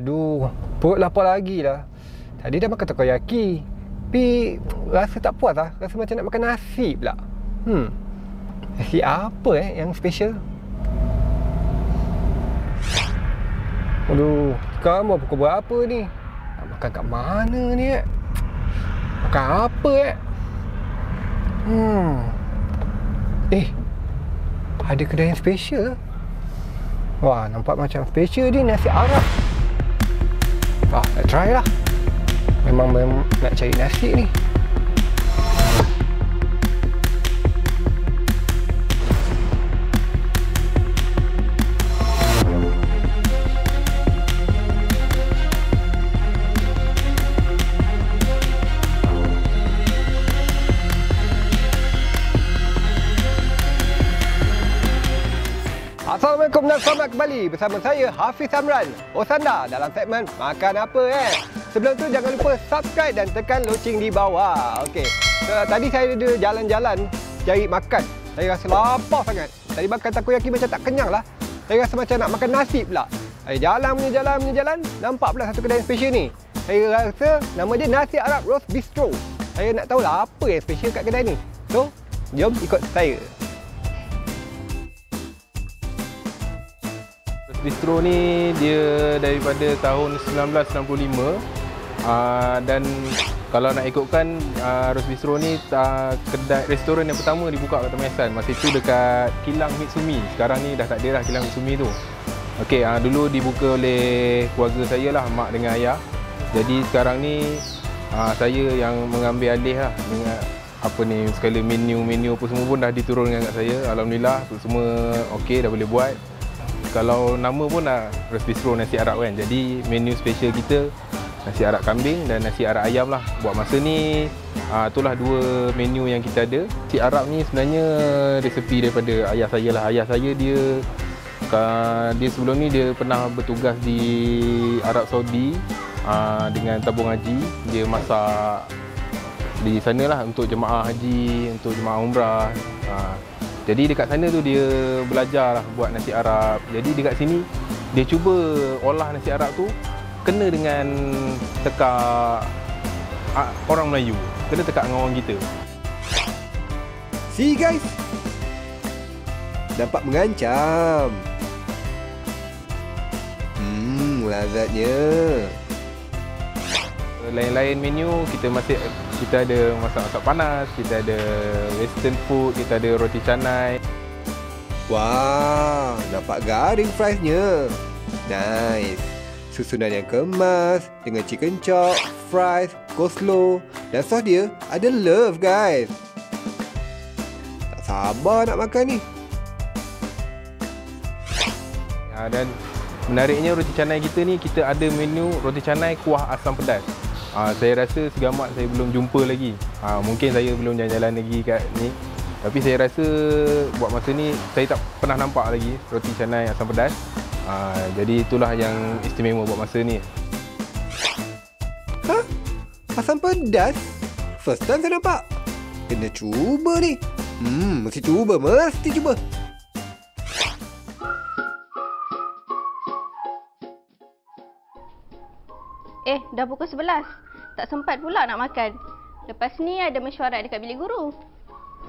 Aduh, perut lapar lagi lah. Tadi dah makan takoyaki. Tapi rasa tak puas lah. Rasa macam nak makan nasi pula. Hmm. Nasi apa eh yang special? Aduh, sekarang pukul berapa ni? Nak makan kat mana ni eh? Makan apa eh? Hmm. Eh, ada kedai yang special. Wah, nampak macam special ni nasi Arab. Nak try lah. Memang, memang nak cari nasi ni. Assalamualaikum dan selamat kembali bersama saya Hafiz Amran. Osanda dalam segmen Makan Apa eh? Sebelum tu jangan lupa subscribe dan tekan loceng di bawah. Okey, so, tadi saya ada jalan-jalan cari makan. Saya rasa lapar sangat. Tadi makan takoyaki macam tak kenyang lah. Saya rasa macam nak makan nasi pula. Saya jalan punya jalan punya jalan Nampak pula satu kedai yang special ni. Saya rasa nama dia Nasi Arab Roast Bistro. Saya nak tahu lah apa yang special kat kedai ni. So, jom ikut saya Bistro ni dia daripada tahun 1965 uh, dan kalau nak ikutkan uh, Rose Bistro ni uh, kedai restoran yang pertama dibuka kat Tamiasan masa itu dekat Kilang Mitsumi. Sekarang ni dah tak ada dah Kilang Mitsumi tu. Okey, dulu dibuka oleh keluarga saya lah, mak dengan ayah. Jadi sekarang ni uh, saya yang mengambil alih lah dengan apa ni segala menu-menu apa semua pun dah diturunkan kat saya. Alhamdulillah semua okey dah boleh buat kalau nama pun dah Roast Bistro Nasi Arab kan. Jadi menu special kita nasi Arab kambing dan nasi Arab ayam lah. Buat masa ni uh, itulah dua menu yang kita ada. Nasi Arab ni sebenarnya resepi daripada ayah saya lah. Ayah saya dia dia sebelum ni dia pernah bertugas di Arab Saudi uh, dengan tabung haji. Dia masak di sana lah untuk jemaah haji, untuk jemaah umrah. Uh, jadi dekat sana tu dia belajar lah buat nasi Arab. Jadi dekat sini dia cuba olah nasi Arab tu kena dengan tekak orang Melayu. Kena tekak dengan orang kita. See guys. Dapat mengancam. Hmm, lazatnya. Lain-lain menu kita masih kita ada masak-masak panas, kita ada western food, kita ada roti canai. Wah, nampak garing fries-nya. Nice. Susunan yang kemas dengan chicken chop, fries, coleslaw dan sos dia ada love guys. Tak sabar nak makan ni. Ya, dan menariknya roti canai kita ni kita ada menu roti canai kuah asam pedas. Uh, saya rasa segamat saya belum jumpa lagi. Uh, mungkin saya belum jalan-jalan lagi kat ni. Tapi saya rasa buat masa ni saya tak pernah nampak lagi roti canai asam pedas. Uh, jadi itulah yang istimewa buat masa ni. Ha? Asam pedas? First time saya nampak. Kena cuba ni. Hmm, mesti cuba, mesti cuba. Eh, dah pukul 11. Tak sempat pula nak makan. Lepas ni ada mesyuarat dekat bilik guru.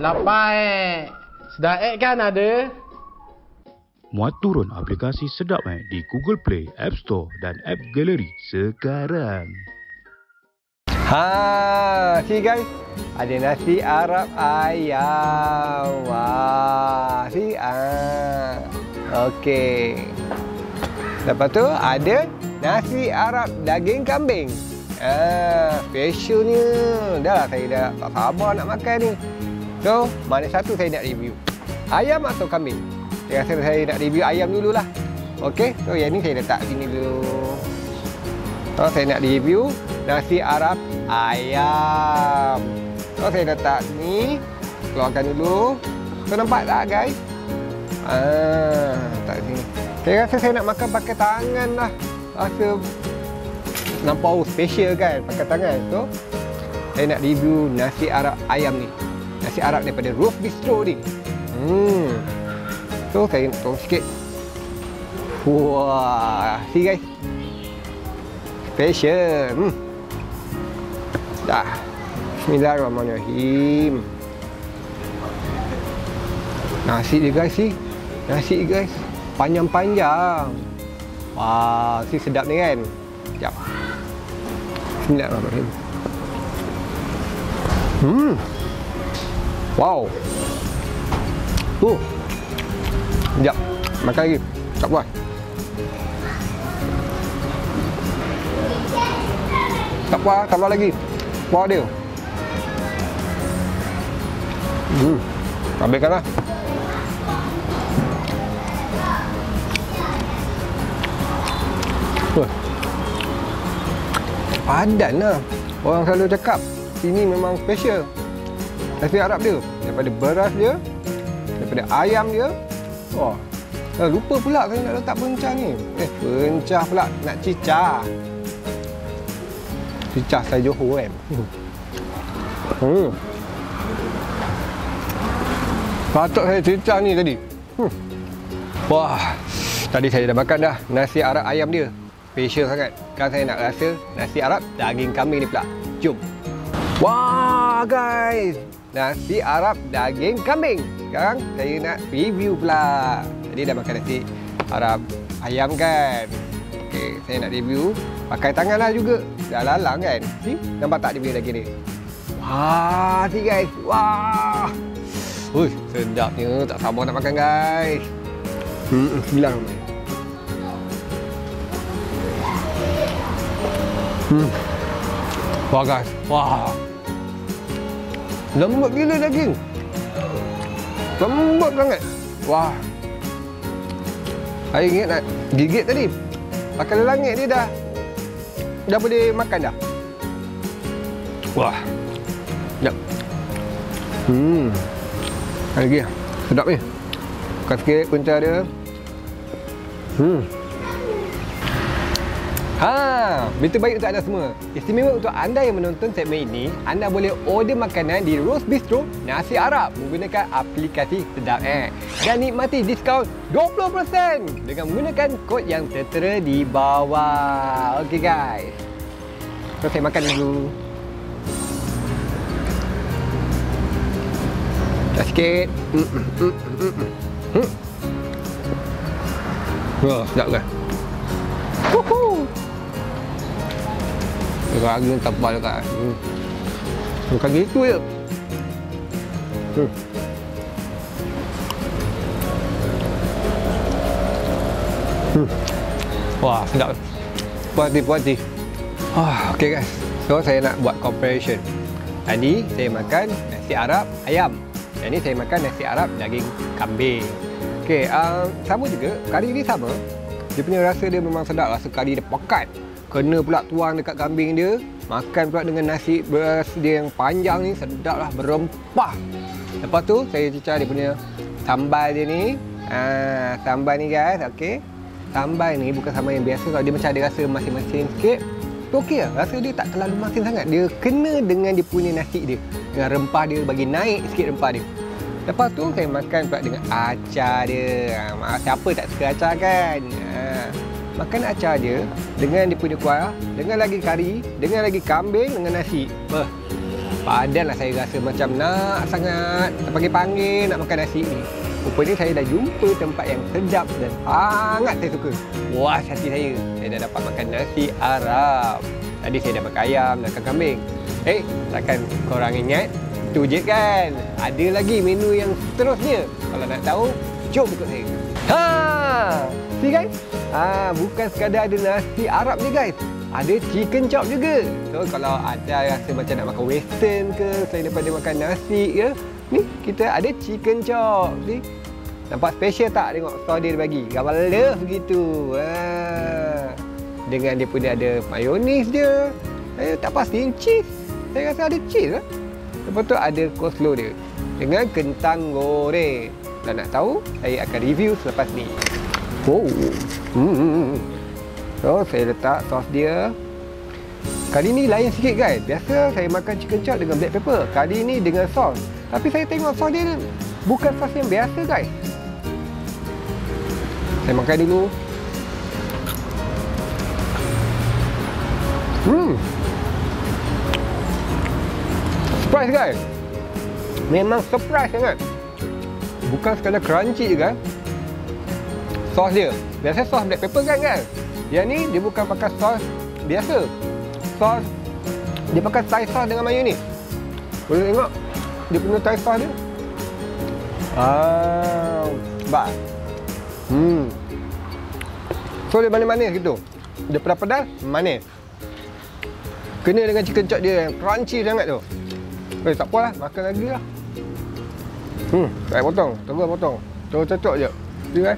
Lapar eh. Sedap eh kan ada? Muat turun aplikasi Sedap eh di Google Play, App Store dan App Gallery sekarang. Ha, see guys. Ada nasi Arab ayam. Wah, see ah. Okey. Lepas tu ada nasi Arab daging kambing. Ah, specialnya. Dah lah saya dah tak sabar nak makan ni. So, mana satu saya nak review? Ayam atau kambing? Saya rasa saya nak review ayam dululah. Okey, so yang ni saya letak sini dulu. So, saya nak review nasi Arab ayam. So, saya letak ni. Keluarkan dulu. So, nampak tak guys? Ah, tak sini. Saya rasa saya nak makan pakai tangan lah. Rasa nampak oh, special kan pakai tangan. So, saya nak review nasi Arab ayam ni. Nasi Arab daripada Roof Bistro ni. Hmm. So, saya nak tolong sikit. Wah, see guys. special. Hmm. Dah. Bismillahirrahmanirrahim. Nasi dia guys ni. Nasi guys. Panjang-panjang. Wah, si sedap ni kan. Sekejap. Bismillahirrahmanirrahim. Hmm. Wow. Tu. Sekejap. Makan lagi. Tak puas. Tak puas, tambah lagi. Puas dia. Hmm. Habiskanlah. Padan lah. Orang selalu cakap sini memang special. Nasi Arab dia. Daripada beras dia, daripada ayam dia. Wah. Eh, lupa pula saya nak letak pencah ni. Eh, pencah pula. Nak cicah. Cicah saya Johor kan. Hmm. Patut saya cicah ni tadi. Hmm. Wah. Tadi saya dah makan dah nasi Arab ayam dia. Special sangat. Sekarang saya nak rasa nasi Arab daging kambing ni pula. Jom. Wah guys. Nasi Arab daging kambing. Sekarang saya nak review pula. Tadi dah makan nasi Arab ayam kan. Okey, saya nak review. Pakai tangan lah juga. Dah lalang kan. Si, nampak tak dia punya daging ni? Wah, si guys. Wah. Ui, sedapnya. Tak sabar nak makan guys. Hmm. Hmm. Wah guys, wah. Lembut gila daging. Lembut sangat. Wah. Saya ingat nak gigit tadi. Pakai langit dia dah dah boleh makan dah. Wah. Sedap. Hmm. Ada lagi. Sedap ni. Bukan sikit punca dia. Hmm. Ha, berita baik untuk anda semua. Istimewa untuk anda yang menonton segmen ini, anda boleh order makanan di Rose Bistro Nasi Arab menggunakan aplikasi Sedap eh dan nikmati diskaun 20% dengan menggunakan kod yang tertera di bawah. Okey guys. So saya makan dulu. Dah sikit. Mm, mm, mm, mm, mm. Hmm. Wah, sedap kan? Raga tebal kan. Hmm. Bukan gitu je. Hmm. Hmm. Wah, sedap. Puas hati, puas hati. Wah, okay guys. So, saya nak buat comparison. Tadi, saya makan nasi Arab ayam. Yang ni saya makan nasi Arab daging kambing. Okay, uh, sama juga. Kari ni sama. Dia punya rasa dia memang sedap. Rasa kari dia pekat. Kena pula tuang dekat kambing dia. Makan pula dengan nasi beras dia yang panjang ni. Sedap lah. Berempah. Lepas tu, saya cicah dia punya sambal dia ni. Uh, sambal ni guys. Okay. Sambal ni bukan sambal yang biasa. Kalau dia macam ada rasa masin-masin sikit. Tu okey lah. Rasa dia tak terlalu masin sangat. Dia kena dengan dia punya nasi dia. Dengan rempah dia bagi naik sikit rempah dia. Lepas tu saya makan pula dengan acar dia. Ha, siapa tak suka acar kan? Ha, makan acar dia dengan dia punya kuah, dengan lagi kari, dengan lagi kambing, dengan nasi. Beh, padan lah saya rasa macam nak sangat panggil-panggil nak makan nasi ni. Rupanya saya dah jumpa tempat yang sedap dan sangat saya suka. Puas hati saya. Saya dah dapat makan nasi Arab. Tadi saya makan ayam, makan kambing. Eh, takkan korang ingat itu je kan. Ada lagi menu yang seterusnya. Kalau nak tahu, jom ikut saya. Ha! See guys? Ha, bukan sekadar ada nasi Arab ni guys. Ada chicken chop juga. So kalau ada rasa macam nak makan western ke selain daripada makan nasi ke, ni kita ada chicken chop. Ni nampak special tak tengok store dia bagi. Gambar love begitu. Ha. Dengan dia punya ada mayonis dia. Saya tak pasti cheese. Saya rasa ada cheese lah. Lepas tu ada coleslaw dia dengan kentang goreng. Dan nak tahu, saya akan review selepas ni. Oh. Hmm. So, saya letak sos dia. Kali ni lain sikit guys. Biasa saya makan chicken chop dengan black pepper. Kali ni dengan sos. Tapi saya tengok sos dia bukan sos yang biasa guys. Saya makan dulu. Hmm. Surprise guys. Memang surprise sangat. Bukan sekadar crunchy je kan. Sos dia. Biasa sos black pepper kan kan. Yang ni dia bukan pakai sos biasa. Sos dia pakai Thai sauce dengan mayonnaise. Boleh tengok dia punya Thai sauce dia. Ah, bah. Hmm. So dia manis-manis gitu. Dia pedas-pedas, manis. Kena dengan chicken chop dia yang crunchy sangat tu. Eh, tak apa lah. Makan lagi lah. Hmm, tak potong. Terus potong. Terus cocok je. Dia kan?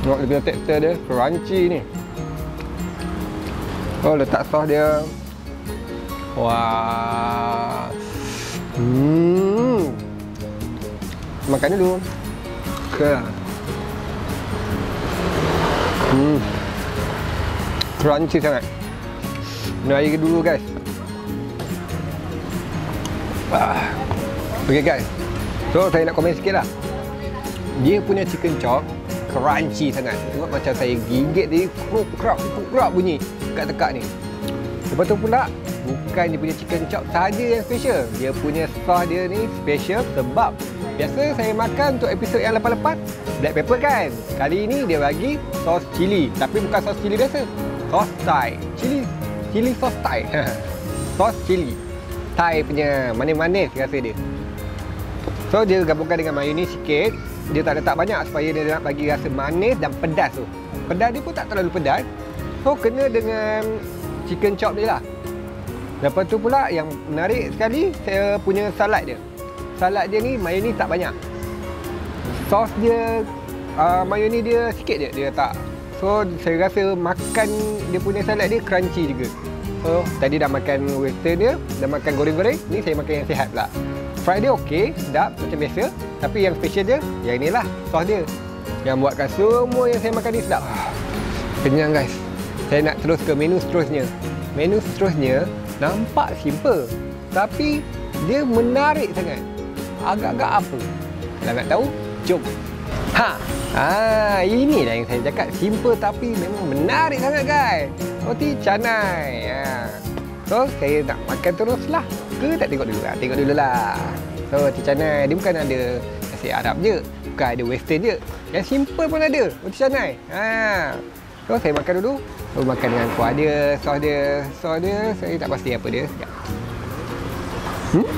Tengok dia punya tekstur dia. Crunchy ni. Oh, letak sos dia. Wah. Hmm. Makan dulu. Ke. Hmm. Crunchy sangat. Minum air dulu guys. Ah. Okay guys. So saya nak komen sikit lah. Dia punya chicken chop crunchy sangat. Tengok macam saya gigit dia kruk kruk kruk kruk bunyi kat tekak ni. Lepas tu pula bukan dia punya chicken chop saja yang special. Dia punya sos dia ni special sebab biasa saya makan untuk episod yang lepas-lepas black pepper kan. Kali ni dia bagi sos cili tapi bukan sos cili biasa. Sos Thai. Cili cili sos Thai. sos cili. Thai punya manis-manis rasa dia. So dia gabungkan dengan mayonnaise sikit. Dia tak letak banyak supaya dia nak bagi rasa manis dan pedas tu. Pedas dia pun tak terlalu pedas. So kena dengan chicken chop dia lah. Lepas tu pula yang menarik sekali saya punya salad dia. Salad dia ni mayonnaise tak banyak. Sos dia uh, mayonnaise dia sikit je dia tak. So saya rasa makan dia punya salad dia crunchy juga. So tadi dah makan western dia, dah makan goreng-goreng, ni saya makan yang sihat pula. Fried dia okey, sedap macam biasa. Tapi yang special dia, yang inilah sos dia. Yang buatkan semua yang saya makan ni sedap. Kenyang guys. Saya nak terus ke menu seterusnya. Menu seterusnya nampak simple. Tapi dia menarik sangat. Agak-agak apa? Kalau nak tahu, jom. Ha, ah inilah yang saya cakap simple tapi memang menarik sangat guys. Roti canai. Ha. So, saya nak makan terus lah. Ke tak tengok dulu lah? Tengok dulu lah. So, roti canai dia bukan ada nasi Arab je. Bukan ada western je. Yang simple pun ada. Roti canai. Ha. So, saya makan dulu. So, makan dengan kuah dia, sos dia. Sos dia, saya tak pasti apa dia. Sekejap. Hmm?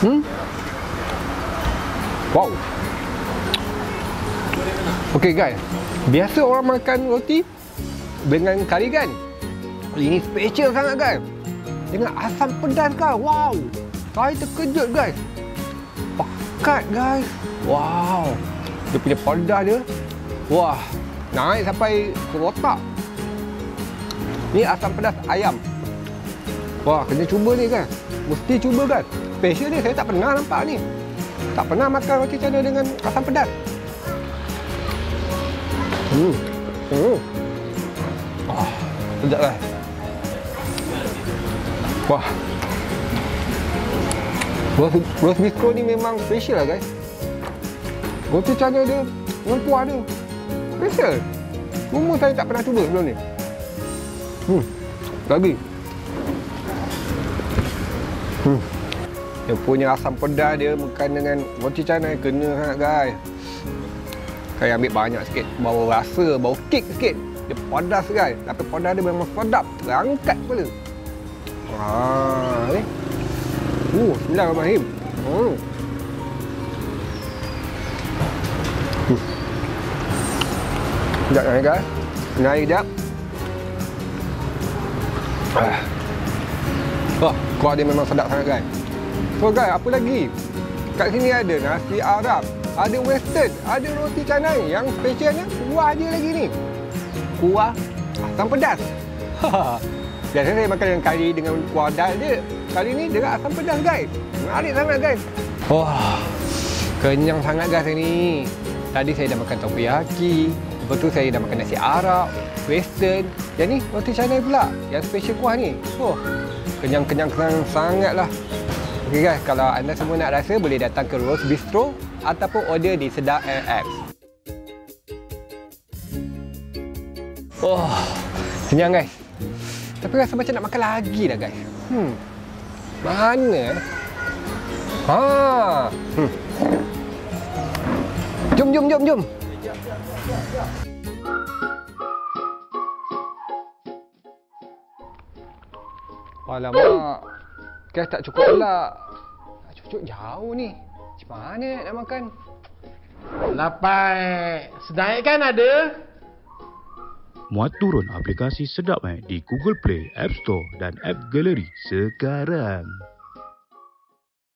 Hmm? Wow. Okey guys. Biasa orang makan roti dengan kari kan? Ini special sangat kan? Dengan asam pedas kan? Wow. Saya terkejut guys. Pekat guys. Wow. Dia punya pedas dia. Wah. Naik sampai ke otak. Ni asam pedas ayam. Wah, kena cuba ni kan? Mesti cuba kan? Special ni saya tak pernah nampak ni. Tak pernah makan roti canai dengan asam pedas. Hmm. Hmm. Ah, sedap lah. Wah. Roast, roast bistro ni memang special lah guys. Roti canai dia dengan kuah dia. Special. Semua saya tak pernah cuba sebelum ni. Hmm. Lagi. Hmm. Dia punya asam pedas dia makan dengan roti canai kena sangat guys. Saya ambil banyak sikit. Bau rasa, bau kek sikit. Dia pedas guys. Tapi pedas dia memang sedap. Terangkat kepala. Ah, ni. Uh, Bismillahirrahmanirrahim. Hmm. Hmm. Sekejap lah guys. Naik sekejap. Ah. Oh, kuah dia memang sedap sangat guys. So guys, apa lagi? Kat sini ada nasi Arab, ada western, ada roti canai. Yang specialnya kuah dia lagi ni. Kuah asam pedas. Biasanya saya makan dengan kari dengan kuah dal je. Kali ni dengan asam pedas guys. Menarik sangat guys. Wah, kenyang sangat guys ni. Tadi saya dah makan takoyaki. Lepas tu saya dah makan nasi Arab, western. Yang ni roti canai pula. Yang special kuah ni. Oh, kenyang-kenyang sangat lah. Okey guys, kalau anda semua nak rasa boleh datang ke Rose Bistro ataupun order di Sedap Apps. Oh, kenyang guys. Tapi rasa macam nak makan lagi dah guys. Hmm. Mana? Ha. Hmm. Jom jom jom jom. Alamak. Gas tak cukup pula. Tak cukup jauh ni. Macam mana nak makan? Lapai. Sedap kan ada? Muat turun aplikasi Sedap eh di Google Play, App Store dan App Gallery sekarang.